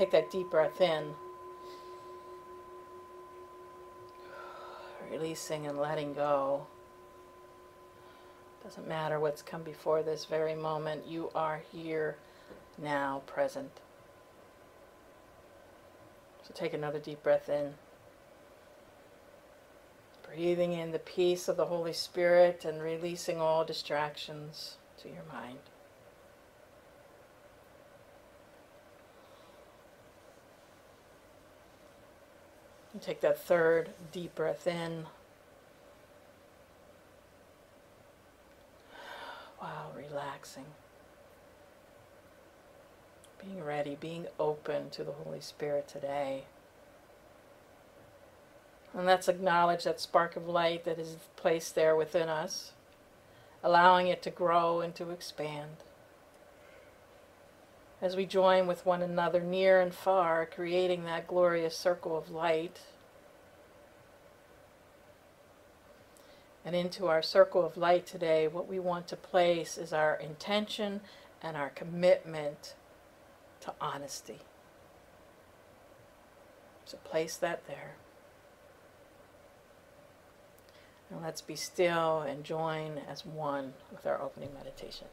take that deep breath in, releasing and letting go. Doesn't matter what's come before this very moment, you are here now, present. So take another deep breath in. Breathing in the peace of the Holy Spirit and releasing all distractions to your mind. And take that third deep breath in. Wow, relaxing. Being ready, being open to the Holy Spirit today. And let's acknowledge that spark of light that is placed there within us, allowing it to grow and to expand. As we join with one another near and far, creating that glorious circle of light. And into our circle of light today, what we want to place is our intention and our commitment to honesty. So place that there. And let's be still and join as one with our opening meditation.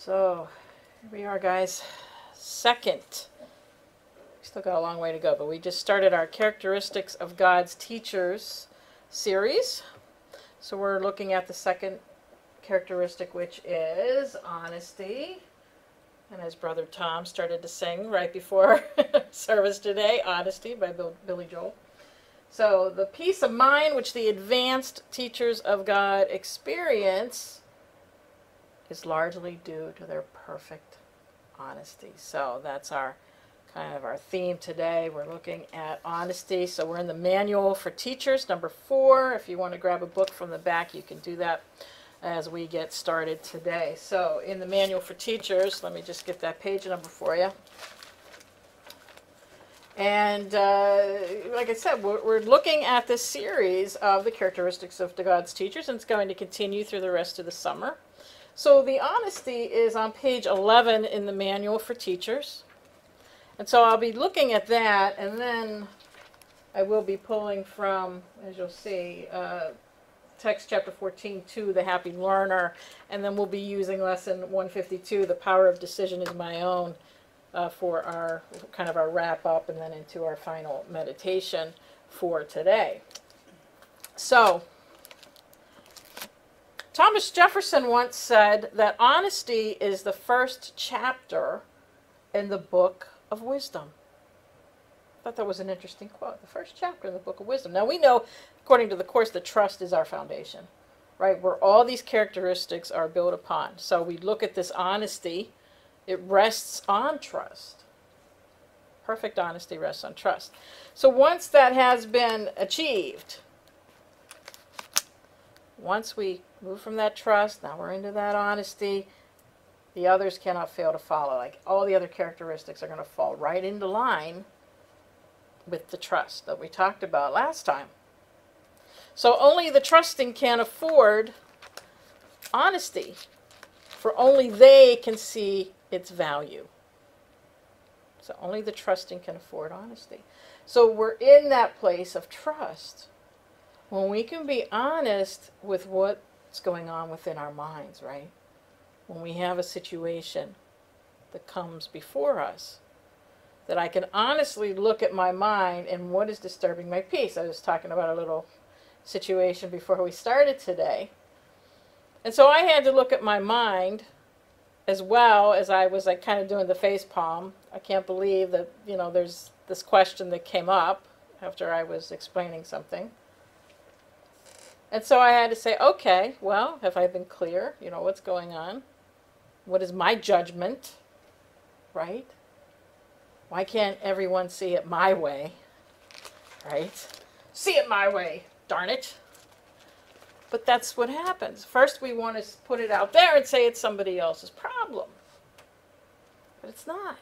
So, here we are, guys. Second. Still got a long way to go, but we just started our Characteristics of God's Teachers series. So, we're looking at the second characteristic, which is honesty. And as Brother Tom started to sing right before service today, Honesty by Bill, Billy Joel. So, the peace of mind which the advanced teachers of God experience is largely due to their perfect honesty. So, that's our kind of our theme today. We're looking at honesty. So, we're in the manual for teachers, number four. If you want to grab a book from the back, you can do that as we get started today. So, in the manual for teachers, let me just get that page number for you. And uh, like I said, we're, we're, looking at this series of the characteristics of the God's teachers, and it's going to continue through the rest of the summer. So the honesty is on page 11 in the manual for teachers. And so I'll be looking at that, and then I will be pulling from, as you'll see, uh, text chapter 14 to the happy learner, and then we'll be using lesson 152, the power of decision is my own uh, for our kind of our wrap up and then into our final meditation for today. So, Thomas Jefferson once said that honesty is the first chapter in the book of wisdom. I thought that was an interesting quote. The first chapter in the book of wisdom. Now, we know, according to the Course, that trust is our foundation, right? Where all these characteristics are built upon. So we look at this honesty it rests on trust. Perfect honesty rests on trust. So once that has been achieved, once we move from that trust, now we're into that honesty, the others cannot fail to follow. Like all the other characteristics are going to fall right into line with the trust that we talked about last time. So only the trusting can afford honesty, for only they can see its value. So only the trusting can afford honesty. So we're in that place of trust when we can be honest with what's going on within our minds, right? When we have a situation that comes before us, that I can honestly look at my mind and what is disturbing my peace. I was talking about a little situation before we started today. And so I had to look at my mind as well as I was like kind of doing the face palm. I can't believe that, you know, there's this question that came up after I was explaining something. And so I had to say, okay, well, have I been clear? You know, what's going on? What is my judgment? Right? Why can't everyone see it my way? Right? See it my way, darn it. But that's what happens. First, we want to put it out there and say it's somebody else's problem. But it's not.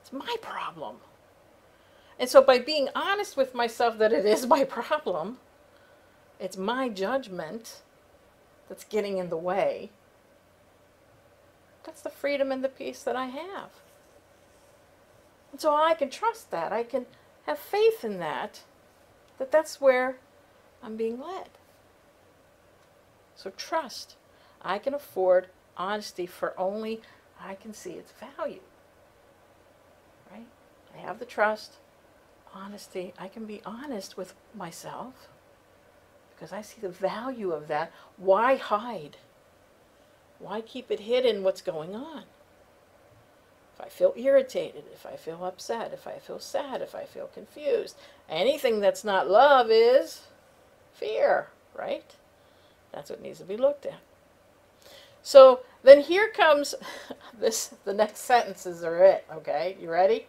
It's my problem. And so, by being honest with myself that it is my problem, it's my judgment that's getting in the way. That's the freedom and the peace that I have. And so I can trust that. I can have faith in that, that that's where I'm being led. So trust. I can afford honesty for only I can see its value. Right? I have the trust, honesty. I can be honest with myself because I see the value of that. Why hide? Why keep it hidden what's going on? If I feel irritated, if I feel upset, if I feel sad, if I feel confused, anything that's not love is fear, right? That's what needs to be looked at. So then here comes this, the next sentences are it, okay? You ready?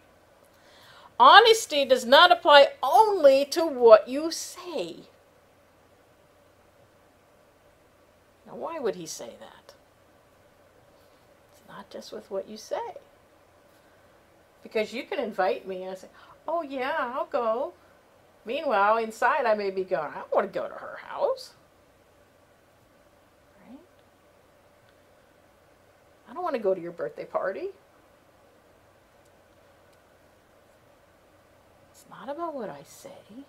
Honesty does not apply only to what you say. Now, why would he say that? It's not just with what you say. Because you can invite me and I say, oh, yeah, I'll go. Meanwhile, inside I may be going, I don't want to go to her house. Right? I don't want to go to your birthday party. It's not about what I say.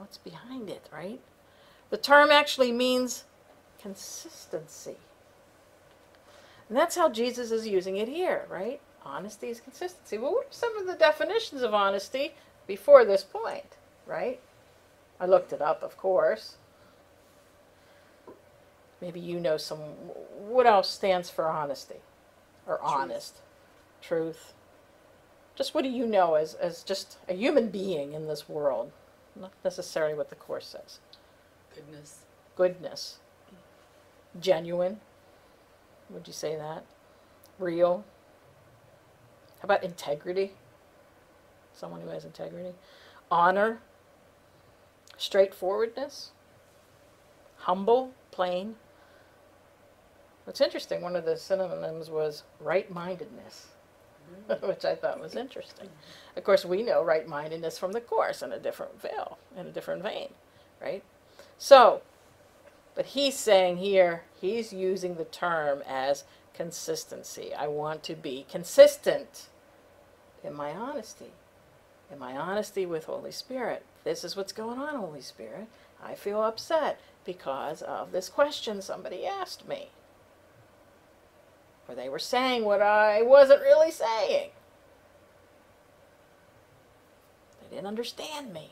what's behind it, right? The term actually means consistency. And that's how Jesus is using it here, right? Honesty is consistency. Well, what are some of the definitions of honesty before this point, right? I looked it up, of course. Maybe you know some. What else stands for honesty? Or Truth. honest? Truth. Just what do you know as, as just a human being in this world? Not necessarily what the Course says. Goodness. Goodness. Genuine. Would you say that? Real. How about integrity? Someone who has integrity. Honor. Straightforwardness. Humble. Plain. What's interesting, one of the synonyms was right mindedness, which I thought was interesting. Of course, we know right mindedness from the Course in a different veil, in a different vein, right? So, but he's saying here, he's using the term as consistency. I want to be consistent in my honesty, in my honesty with Holy Spirit. This is what's going on, Holy Spirit. I feel upset because of this question somebody asked me. Or they were saying what I wasn't really saying. They didn't understand me.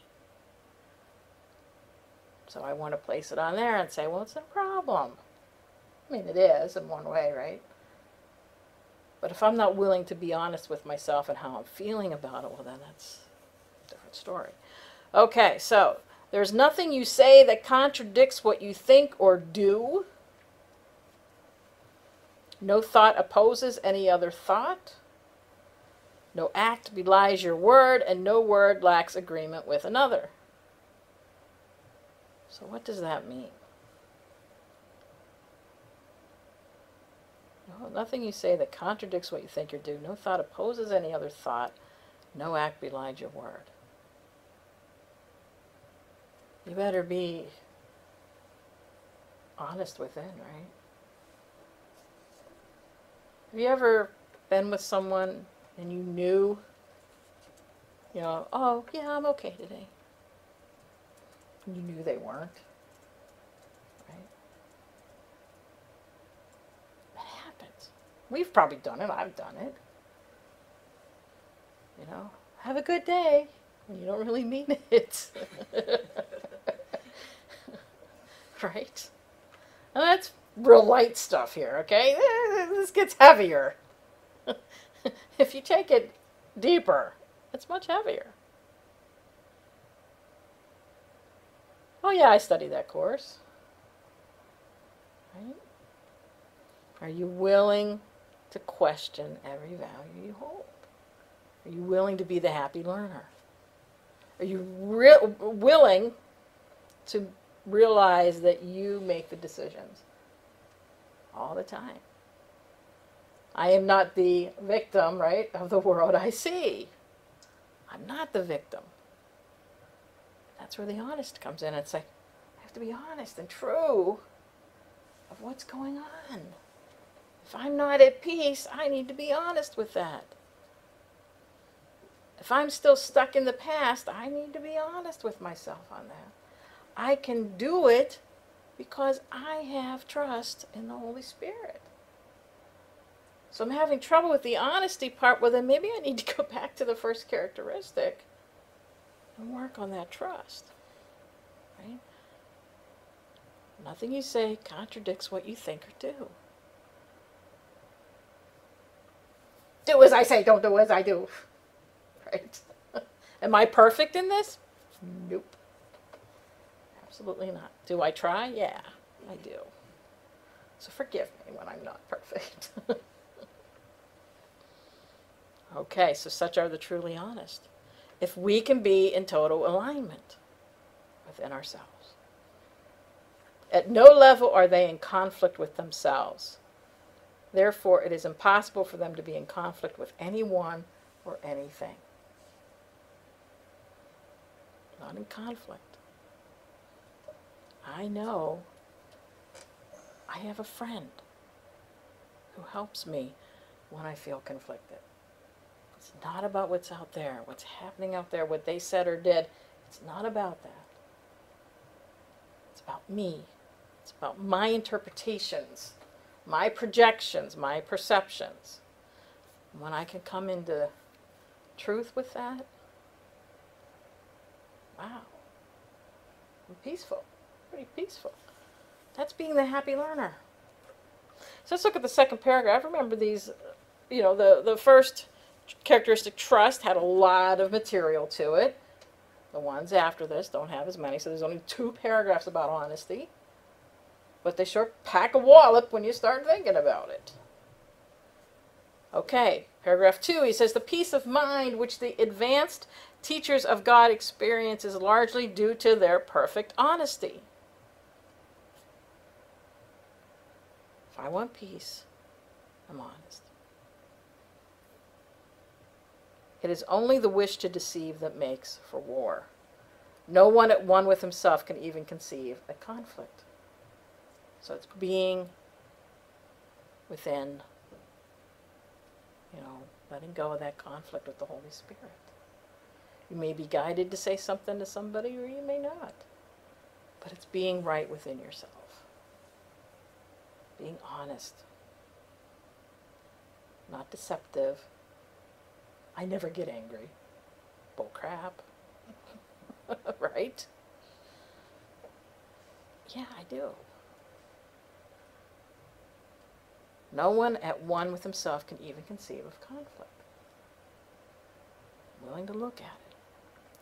So I want to place it on there and say, well, it's a problem. I mean, it is in one way, right? But if I'm not willing to be honest with myself and how I'm feeling about it, well, then that's a different story. Okay, so there's nothing you say that contradicts what you think or do. No thought opposes any other thought. No act belies your word, and no word lacks agreement with another. So, what does that mean? No, nothing you say that contradicts what you think or do. No thought opposes any other thought. No act belies your word. You better be honest within, right? Have you ever been with someone and you knew, you know, oh, yeah, I'm okay today? You knew they weren't, right? That happens. We've probably done it. I've done it. You know, have a good day. You don't really mean it. right? And that's real light stuff here, okay? This gets heavier. if you take it deeper, it's much heavier. Oh, yeah, I studied that course. Right? Are you willing to question every value you hold? Are you willing to be the happy learner? Are you willing to realize that you make the decisions all the time? I am not the victim, right, of the world I see. I'm not the victim. That's where the honest comes in. It's like, I have to be honest and true of what's going on. If I'm not at peace, I need to be honest with that. If I'm still stuck in the past, I need to be honest with myself on that. I can do it because I have trust in the Holy Spirit. So I'm having trouble with the honesty part. Well, then maybe I need to go back to the first characteristic and work on that trust. Right? Nothing you say contradicts what you think or do. Do as I say, don't do as I do. Right? Am I perfect in this? Nope. Absolutely not. Do I try? Yeah, I do. So forgive me when I'm not perfect. okay, so such are the truly honest. If we can be in total alignment within ourselves. At no level are they in conflict with themselves. Therefore, it is impossible for them to be in conflict with anyone or anything. Not in conflict. I know I have a friend who helps me when I feel conflicted. Not about what's out there, what's happening out there, what they said or did. It's not about that. It's about me. It's about my interpretations, my projections, my perceptions. When I can come into truth with that, wow, I'm peaceful, pretty peaceful. That's being the happy learner. So let's look at the second paragraph. Remember these, you know, the, the first characteristic, trust, had a lot of material to it. The ones after this don't have as many, so there's only two paragraphs about honesty. But they sure pack a wallop when you start thinking about it. Okay, paragraph two, he says, The peace of mind which the advanced teachers of God experience is largely due to their perfect honesty. If I want peace, I'm honest. It is only the wish to deceive that makes for war. No one at one with himself can even conceive a conflict. So it's being within, you know, letting go of that conflict with the Holy Spirit. You may be guided to say something to somebody or you may not. But it's being right within yourself. Being honest. Not deceptive. I never get angry. Bull crap. right? Yeah, I do. No one at one with himself can even conceive of conflict. I'm willing to look at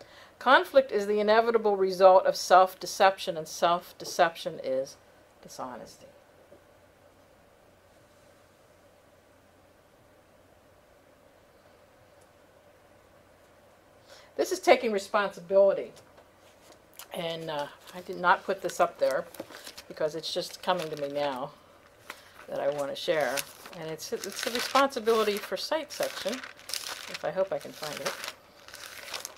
it. Conflict is the inevitable result of self deception, and self deception is dishonesty. This is taking responsibility. And uh, I did not put this up there because it's just coming to me now that I want to share. And it's, it's the responsibility for sight section, if I hope I can find it.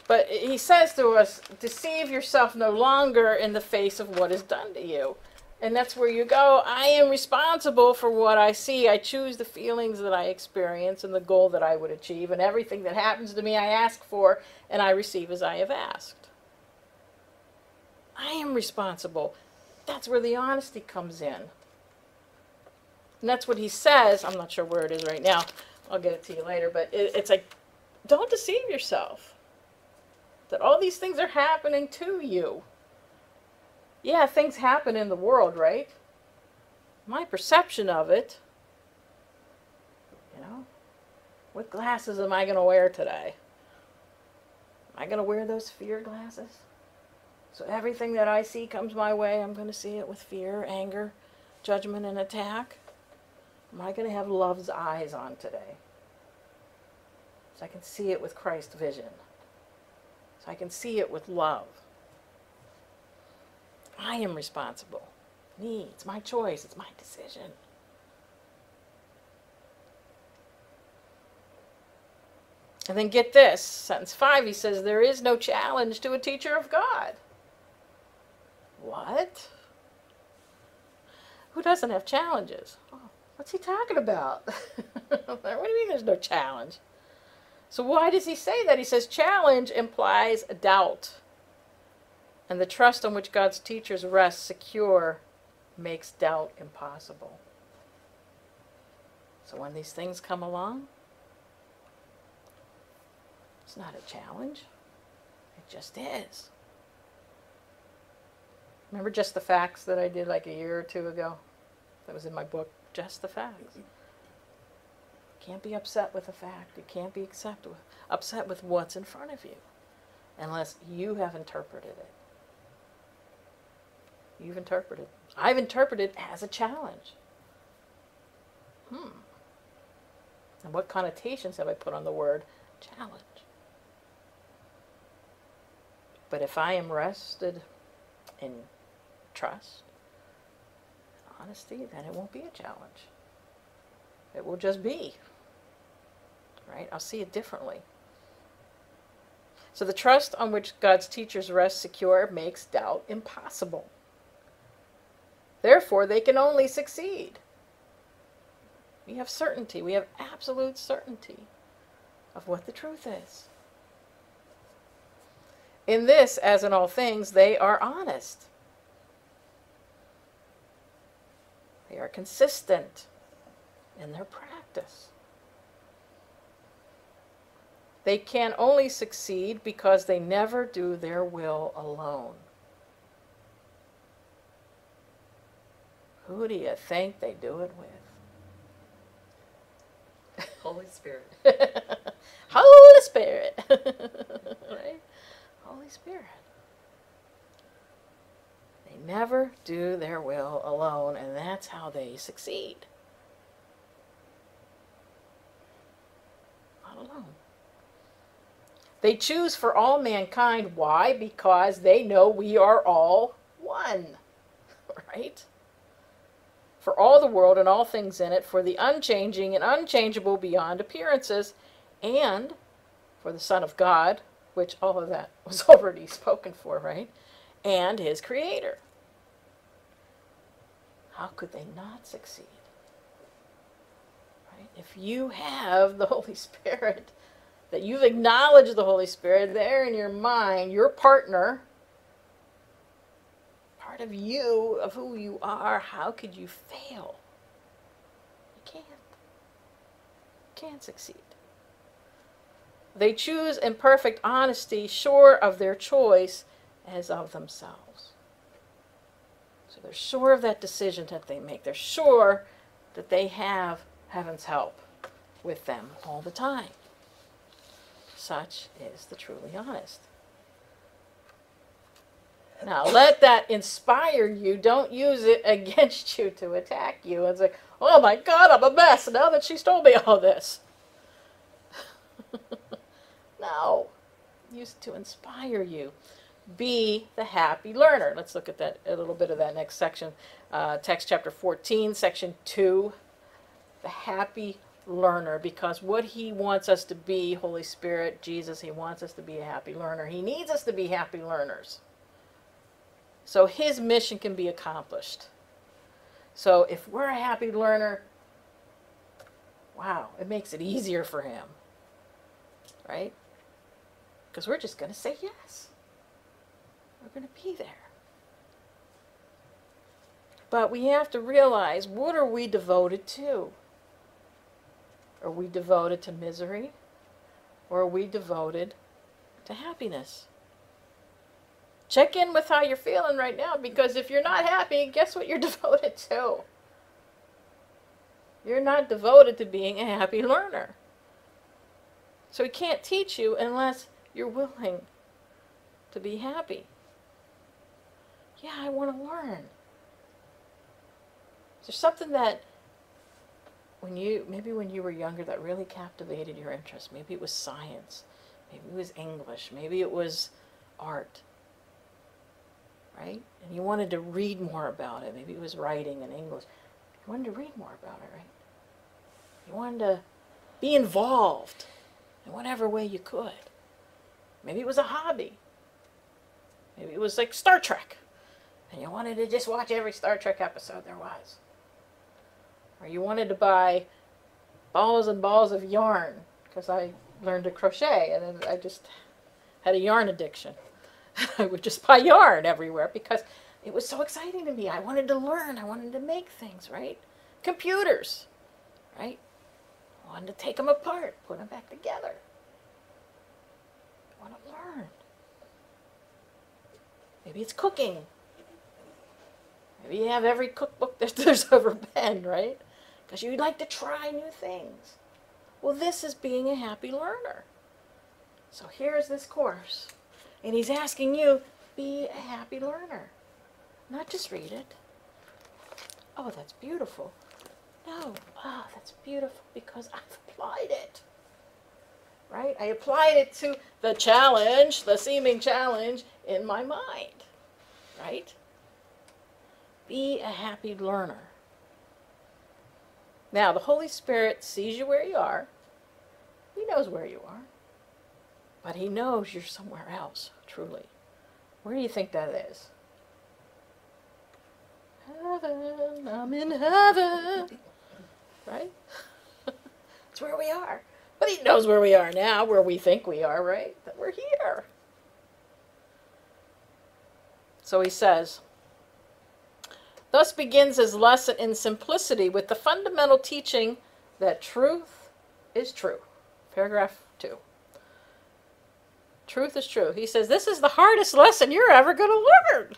But he says to us, deceive yourself no longer in the face of what is done to you. And that's where you go. I am responsible for what I see. I choose the feelings that I experience and the goal that I would achieve. And everything that happens to me, I ask for and I receive as I have asked. I am responsible. That's where the honesty comes in. And that's what he says. I'm not sure where it is right now. I'll get it to you later. But it, it's like, don't deceive yourself. That all these things are happening to you. Yeah, things happen in the world, right? My perception of it, you know, what glasses am I going to wear today? Am I going to wear those fear glasses? So everything that I see comes my way, I'm going to see it with fear, anger, judgment, and attack. Am I going to have love's eyes on today? So I can see it with Christ's vision. So I can see it with love. I am responsible. Me. It's my choice. It's my decision. And then get this, sentence 5, he says, There is no challenge to a teacher of God. What? Who doesn't have challenges? Oh, what's he talking about? what do you mean there's no challenge? So why does he say that? He says challenge implies doubt. And the trust on which God's teachers rest secure makes doubt impossible. So when these things come along, it's not a challenge. It just is. Remember just the facts that I did like a year or two ago? That was in my book, Just the Facts. Can't be upset with a fact. You can't be upset with what's in front of you unless you have interpreted it. You've interpreted. I've interpreted as a challenge. Hmm. And what connotations have I put on the word challenge? But if I am rested in trust, honesty, then it won't be a challenge. It will just be. Right? I'll see it differently. So the trust on which God's teachers rest secure makes doubt impossible. Therefore, they can only succeed. We have certainty. We have absolute certainty of what the truth is. In this, as in all things, they are honest. They are consistent in their practice. They can only succeed because they never do their will alone. Who do you think they do it with? Holy Spirit. Holy Spirit. right? Holy Spirit. They never do their will alone, and that's how they succeed. Not alone. They choose for all mankind. Why? Because they know we are all one. Right? For all the world and all things in it, for the unchanging and unchangeable beyond appearances, and for the Son of God, which all of that was already spoken for, right? And his Creator. How could they not succeed? Right? If you have the Holy Spirit, that you've acknowledged the Holy Spirit there in your mind, your partner, part of you, of who you are, how could you fail? You can't. You can't succeed. They choose in perfect honesty, sure of their choice as of themselves. So they're sure of that decision that they make. They're sure that they have heaven's help with them all the time. Such is the truly honest. Now, let that inspire you. Don't use it against you to attack you. It's like, oh my God, I'm a mess now that she's told me all this. no. Use it to inspire you. Be the happy learner. Let's look at that a little bit of that next section. Uh, text chapter 14, section 2. The happy learner because what he wants us to be, Holy Spirit, Jesus, he wants us to be a happy learner. He needs us to be happy learners. So his mission can be accomplished. So if we're a happy learner, wow, it makes it easier for him. Right? Because we're just going to say yes. We're going to be there. But we have to realize what are we devoted to? Are we devoted to misery? Or are we devoted to happiness? Check in with how you're feeling right now because if you're not happy, guess what you're devoted to? You're not devoted to being a happy learner. So he can't teach you unless you're willing to be happy. Yeah, I want to learn. Is there something that when you maybe when you were younger that really captivated your interest? Maybe it was science, maybe it was English, maybe it was art. Right? And you wanted to read more about it. Maybe it was writing in English. You wanted to read more about it, right? You wanted to be involved in whatever way you could. Maybe it was a hobby. Maybe it was like Star Trek. And you wanted to just watch every Star Trek episode there was. Or you wanted to buy balls and balls of yarn because I learned to crochet and I just had a yarn addiction. I would just buy yarn everywhere because it was so exciting to me. I wanted to learn. I wanted to make things, right? Computers, right? I wanted to take them apart, put them back together. I want to learn. Maybe it's cooking. Maybe you have every cookbook that there's ever been, right? Because you'd like to try new things. Well, this is being a happy learner. So here's this course. And he's asking you, be a happy learner. Not just read it. Oh, that's beautiful. No, oh, that's beautiful because I've applied it. Right? I applied it to the challenge, the seeming challenge in my mind. Right? Be a happy learner. Now, the Holy Spirit sees you where you are. He knows where you are. But he knows you're somewhere else, truly. Where do you think that is? Heaven, I'm in heaven. Right? That's where we are. But he knows where we are now, where we think we are, right? That we're here. So he says, Thus begins his lesson in simplicity with the fundamental teaching that truth is true. Paragraph 2. Truth is true. He says, This is the hardest lesson you're ever going to learn.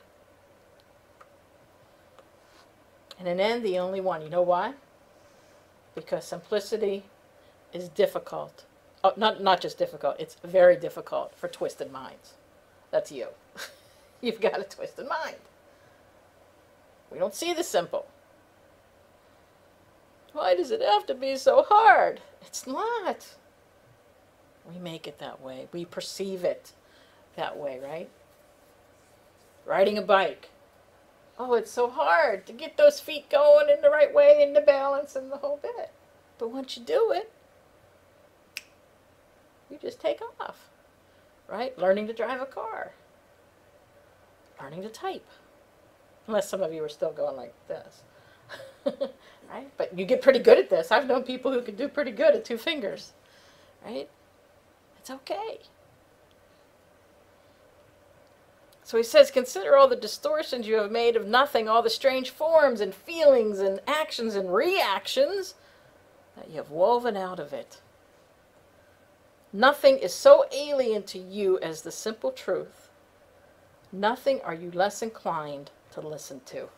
And in end, the only one. You know why? Because simplicity is difficult. Oh, not, not just difficult, it's very difficult for twisted minds. That's you. You've got a twisted mind. We don't see the simple. Why does it have to be so hard? It's not. We make it that way. We perceive it that way, right? Riding a bike. Oh, it's so hard to get those feet going in the right way and the balance and the whole bit. But once you do it, you just take off, right? Learning to drive a car, learning to type. Unless some of you are still going like this. right? But you get pretty good at this. I've known people who can do pretty good at two fingers. Right? Okay. So he says, Consider all the distortions you have made of nothing, all the strange forms and feelings and actions and reactions that you have woven out of it. Nothing is so alien to you as the simple truth. Nothing are you less inclined to listen to.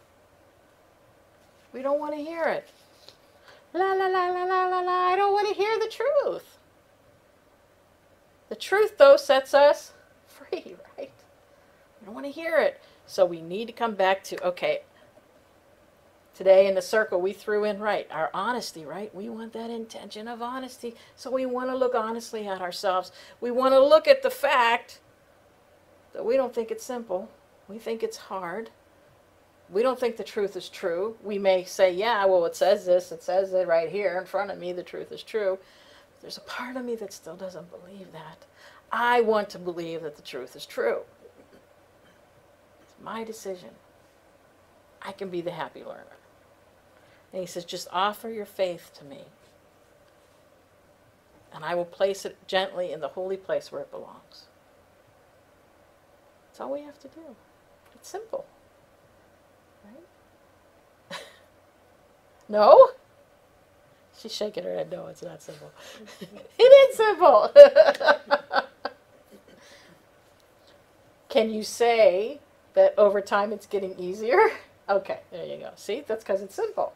We don't want to hear it. La la la la la la la. I don't want to hear the truth. The truth, though, sets us free, right? We don't want to hear it. So we need to come back to okay, today in the circle we threw in right our honesty right we want that intention of honesty so we want to look honestly at ourselves we want to look at the fact that we don't think it's simple we think it's hard we don't think the truth is true. We may say, yeah, well, it says this, it says it right here in front of me, the truth is true. There's a part of me that still doesn't believe that. I want to believe that the truth is true. It's my decision. I can be the happy learner. And he says, just offer your faith to me. And I will place it gently in the holy place where it belongs. That's all we have to do. It's simple. Right? no? She's shaking her head. No, it's not simple. it is simple. Can you say that over time it's getting easier? Okay, there you go. See, that's because it's simple.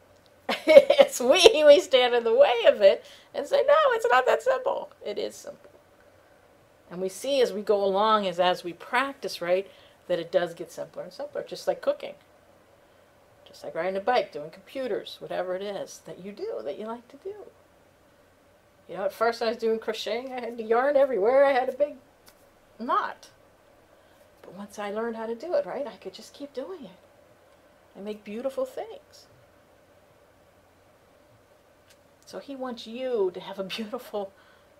it's we, we stand in the way of it and say, no, it's not that simple. It is simple. And we see as we go along, as, as we practice, right, that it does get simpler and simpler, just like cooking. Just like riding a bike, doing computers, whatever it is that you do, that you like to do. You know, at first I was doing crocheting, I had the yarn everywhere, I had a big knot. But once I learned how to do it, right, I could just keep doing it and make beautiful things. So he wants you to have a beautiful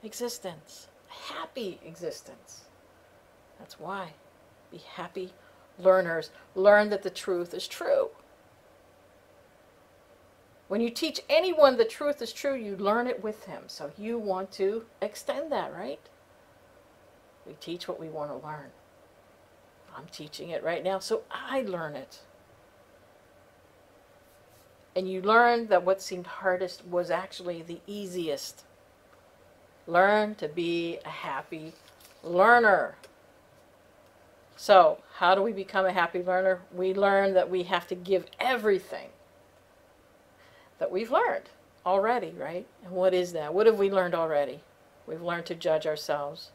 existence, a happy existence. That's why. Be happy learners. Learn that the truth is true. When you teach anyone the truth is true, you learn it with him. So you want to extend that, right? We teach what we want to learn. I'm teaching it right now, so I learn it. And you learn that what seemed hardest was actually the easiest. Learn to be a happy learner. So, how do we become a happy learner? We learn that we have to give everything that we've learned already, right? And what is that? What have we learned already? We've learned to judge ourselves.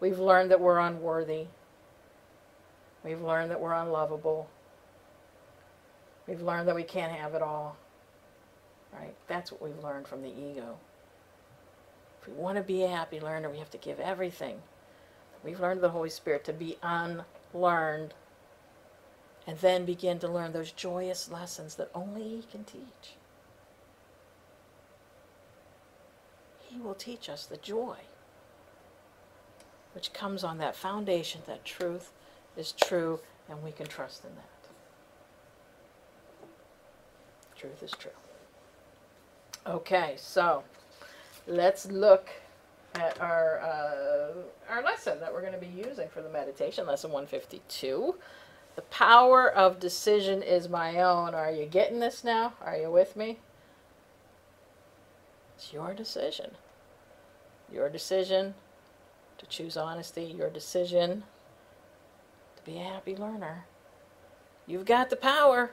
We've learned that we're unworthy. We've learned that we're unlovable. We've learned that we can't have it all. Right? That's what we've learned from the ego. If we want to be a happy learner, we have to give everything. We've learned the Holy Spirit to be unlearned and then begin to learn those joyous lessons that only He can teach. He will teach us the joy which comes on that foundation that truth is true and we can trust in that. Truth is true. Okay, so let's look at our uh, our lesson that we're going to be using for the meditation, lesson 152. The power of decision is my own. Are you getting this now? Are you with me? It's your decision. Your decision to choose honesty, your decision to be a happy learner. You've got the power.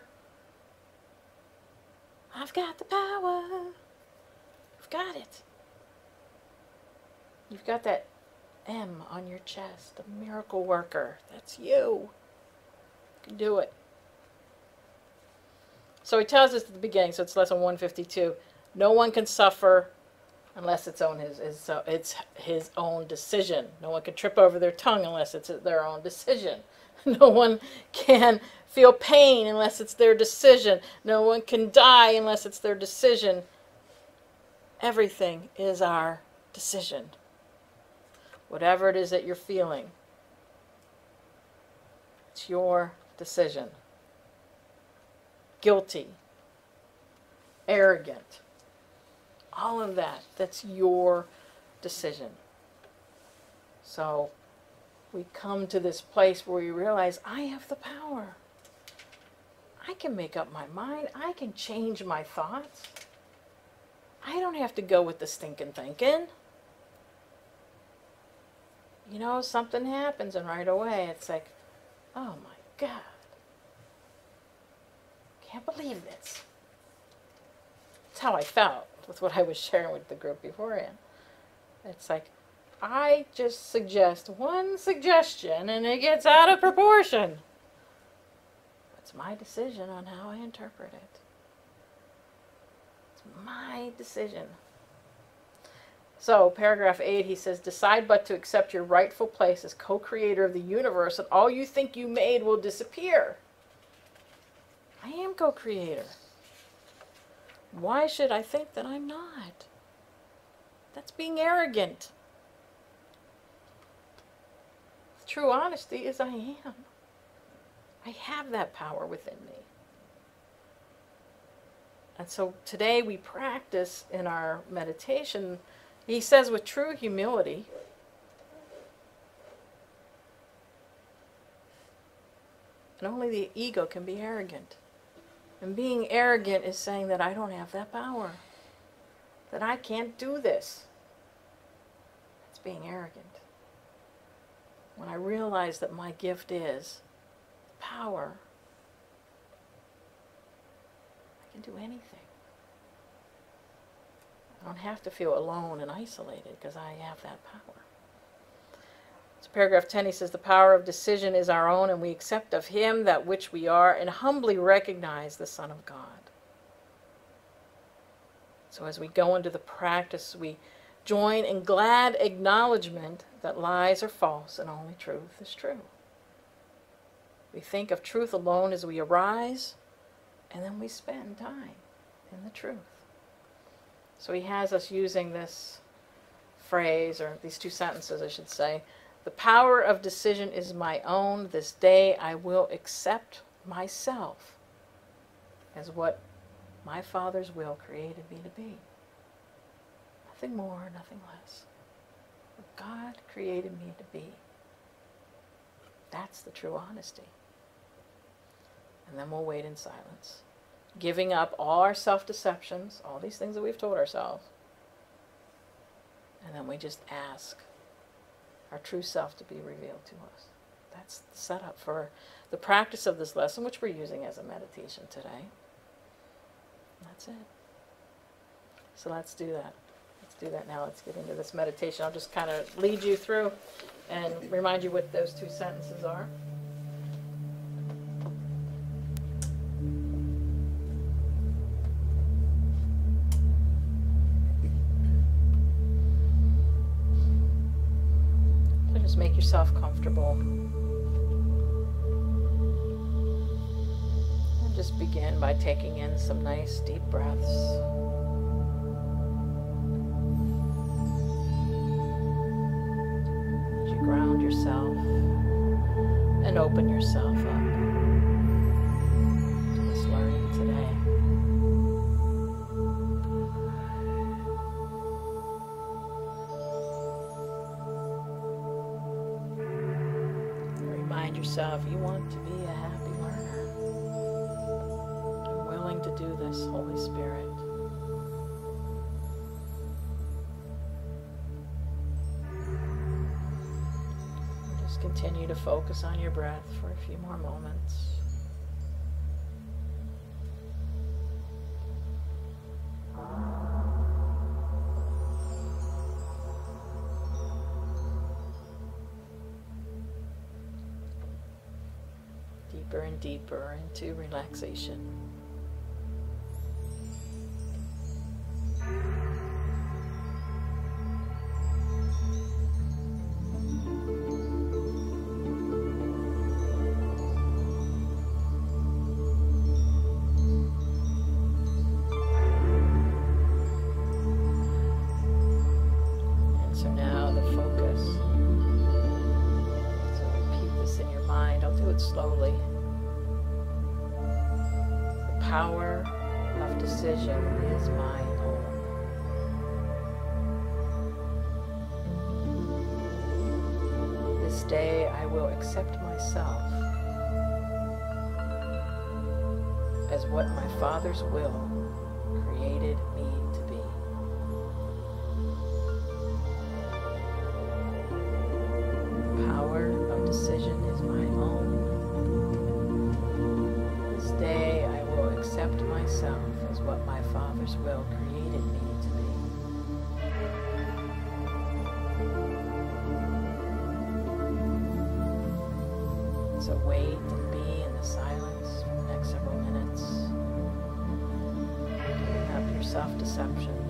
I've got the power. You've got it. You've got that M on your chest, the miracle worker. That's you. You can do it. So he tells us at the beginning, so it's lesson 152. No one can suffer unless it's on his, his so it's his own decision. No one can trip over their tongue unless it's their own decision. No one can feel pain unless it's their decision. No one can die unless it's their decision. Everything is our decision. Whatever it is that you're feeling, it's your decision. Guilty, arrogant, all of that, that's your decision. So we come to this place where we realize I have the power. I can make up my mind. I can change my thoughts. I don't have to go with the stinking thinking. You know, something happens, and right away it's like, oh my God. Can't believe this. That's how I felt with what I was sharing with the group beforehand. It's like, I just suggest one suggestion and it gets out of proportion. It's my decision on how I interpret it. It's my decision. So, paragraph 8, he says, Decide but to accept your rightful place as co creator of the universe, and all you think you made will disappear. I am co creator. Why should I think that I'm not? That's being arrogant. True honesty is I am. I have that power within me. And so today we practice in our meditation, he says, with true humility. And only the ego can be arrogant. And being arrogant is saying that I don't have that power, that I can't do this. That's being arrogant. When I realize that my gift is power, I can do anything. I don't have to feel alone and isolated because I have that power. So paragraph 10, he says, The power of decision is our own, and we accept of him that which we are, and humbly recognize the Son of God. So as we go into the practice, we join in glad acknowledgement that lies are false and only truth is true. We think of truth alone as we arise, and then we spend time in the truth. So he has us using this phrase, or these two sentences, I should say, the power of decision is my own. This day I will accept myself as what my Father's will created me to be. Nothing more, nothing less. What God created me to be. That's the true honesty. And then we'll wait in silence, giving up all our self deceptions, all these things that we've told ourselves. And then we just ask our true self to be revealed to us. That's the setup for the practice of this lesson, which we're using as a meditation today. That's it. So let's do that. Let's do that now. Let's get into this meditation. I'll just kind of lead you through and remind you what those two sentences are. Just make yourself comfortable. And just begin by taking in some nice deep breaths. Ground yourself and open yourself up yourself you want to be a happy learner. I'm willing to do this, Holy Spirit. Just continue to focus on your breath for a few more moments. Deeper into relaxation. This day I will accept myself as what my Father's will created So wait and be in the silence for the next several minutes, giving up your self deceptions.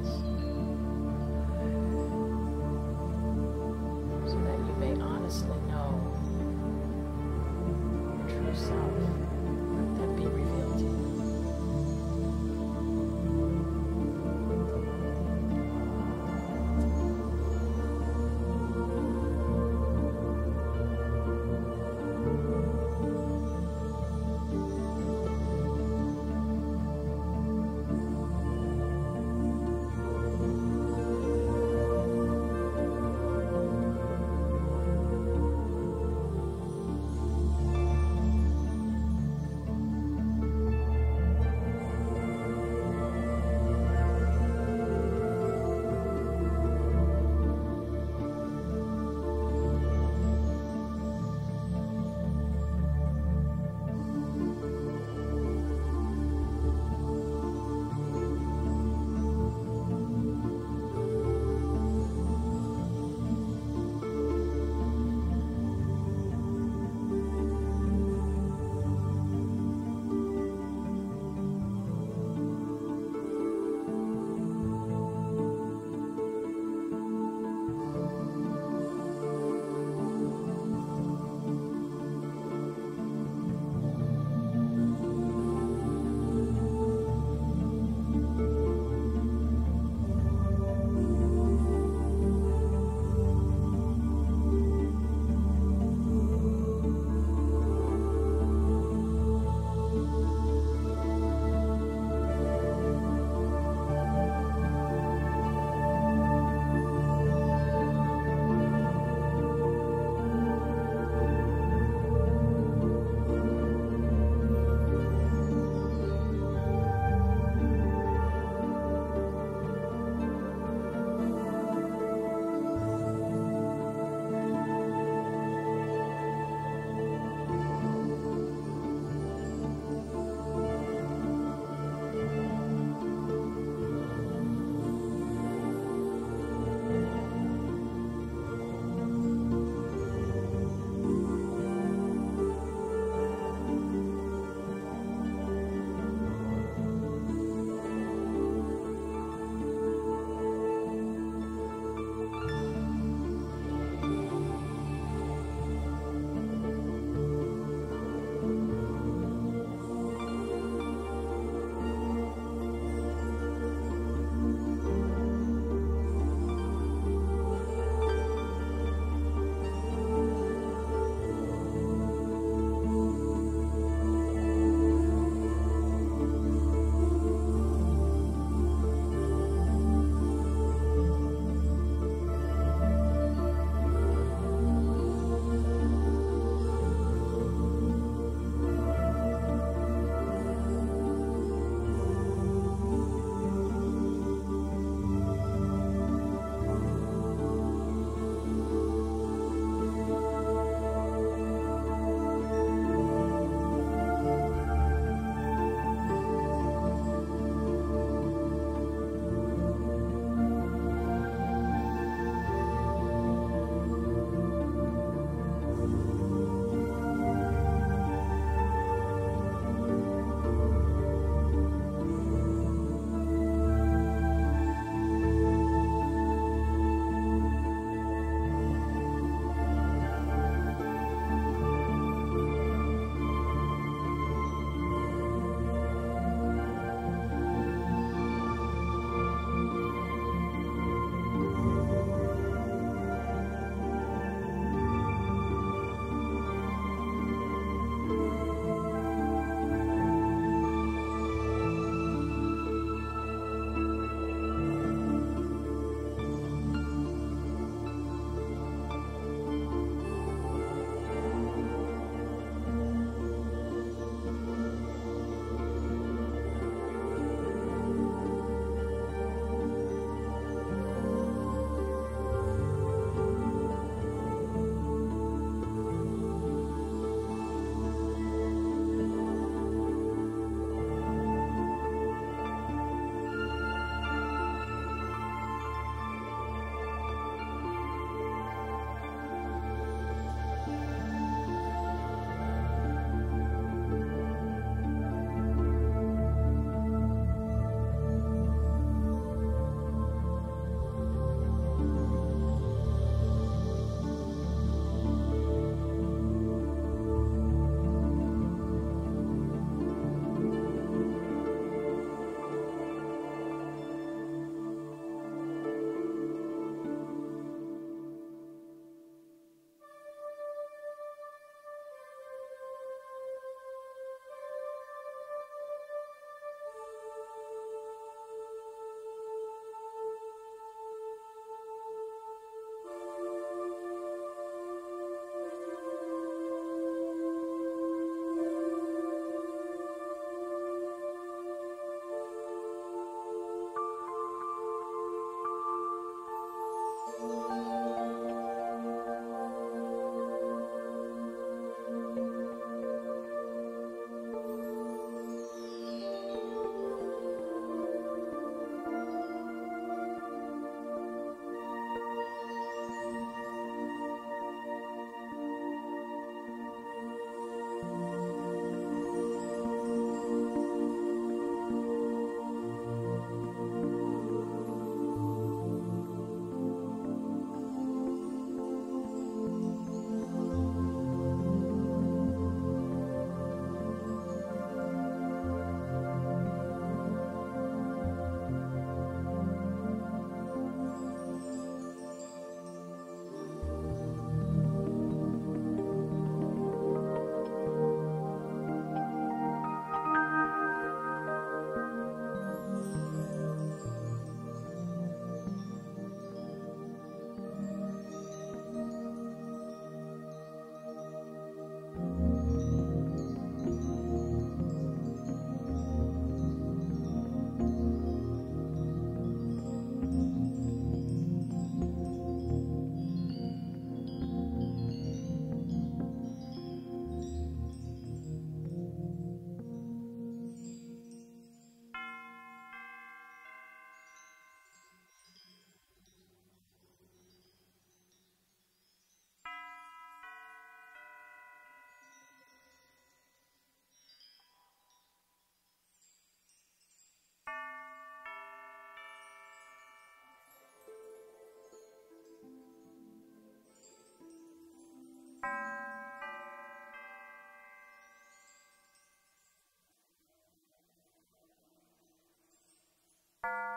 you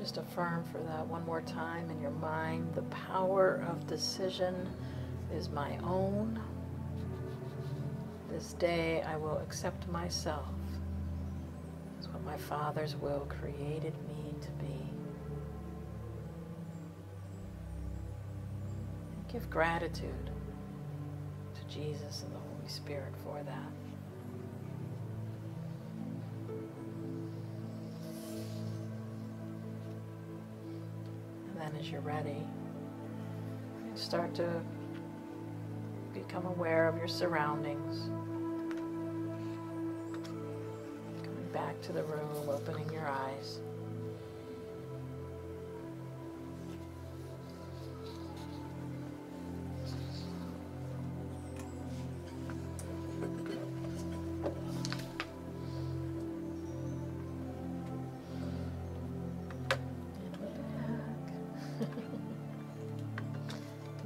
Just affirm for that one more time in your mind the power of decision is my own. This day I will accept myself as what my Father's will created me to be. Give gratitude to Jesus and the Holy Spirit for that. As you're ready, start to become aware of your surroundings. Coming back to the room, opening your eyes.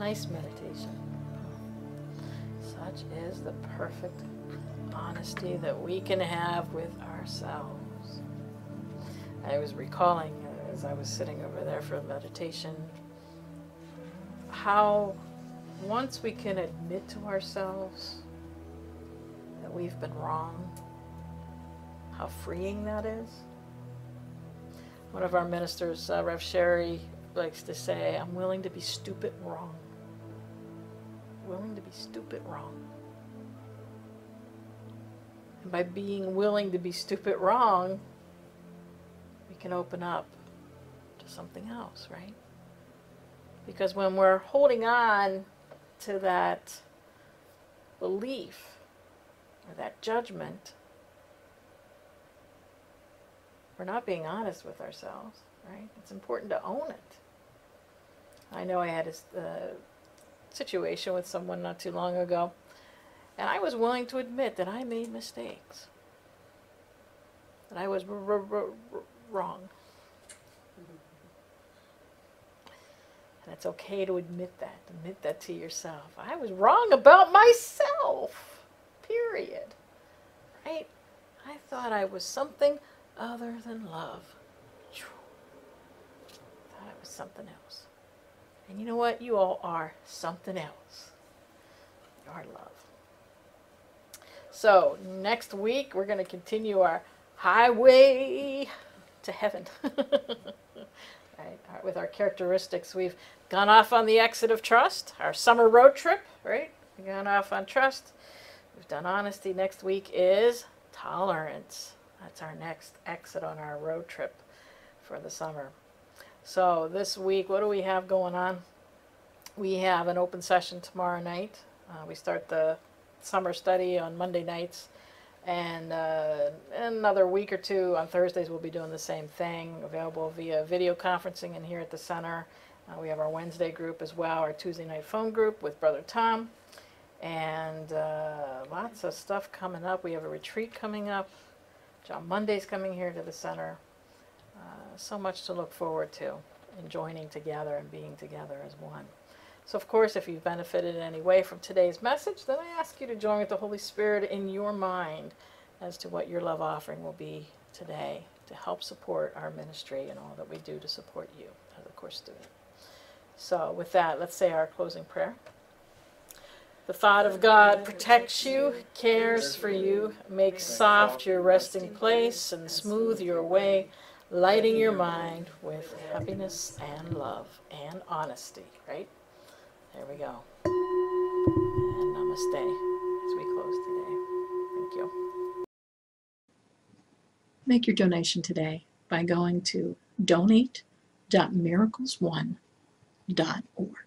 Nice meditation. Such is the perfect honesty that we can have with ourselves. I was recalling as I was sitting over there for meditation how once we can admit to ourselves that we've been wrong, how freeing that is. One of our ministers, uh, Rev Sherry, likes to say, I'm willing to be stupid wrong willing to be stupid wrong. And by being willing to be stupid wrong, we can open up to something else, right? Because when we're holding on to that belief or that judgment, we're not being honest with ourselves, right? It's important to own it. I know I had a, uh, situation with someone not too long ago, and I was willing to admit that I made mistakes, that I was wrong. And it's okay to admit that, admit that to yourself. I was wrong about myself, period. Right? I thought I was something other than love. I Thought I was something else. And you know what? You all are something else. You are love. So, next week we're going to continue our highway to heaven. right, uh, with our characteristics, we've gone off on the exit of trust, our summer road trip, right? We've gone off on trust. We've done honesty. Next week is tolerance. That's our next exit on our road trip for the summer. So this week, what do we have going on? We have an open session tomorrow night. Uh, we start the summer study on Monday nights. And uh, in another week or two on Thursdays, we'll be doing the same thing, available via video conferencing and here at the center. Uh, we have our Wednesday group as well, our Tuesday night phone group with Brother Tom. And uh, lots of stuff coming up. We have a retreat coming up. Jon Mundy's coming here to the center. So much to look forward to in joining together and being together as one. So, of course, if you've benefited in any way from today's message, then I ask you to join with the Holy Spirit in your mind as to what your love offering will be today to help support our ministry and all that we do to support you as a course student. So, with that, let's say our closing prayer. The thought of God protects you, cares for you, makes soft your resting place, and smooth your way, lighting your mind with happiness and love and honesty, right? There we go. And namaste as we close today. Thank you. Make your donation today by going to donate.miraclesone.org.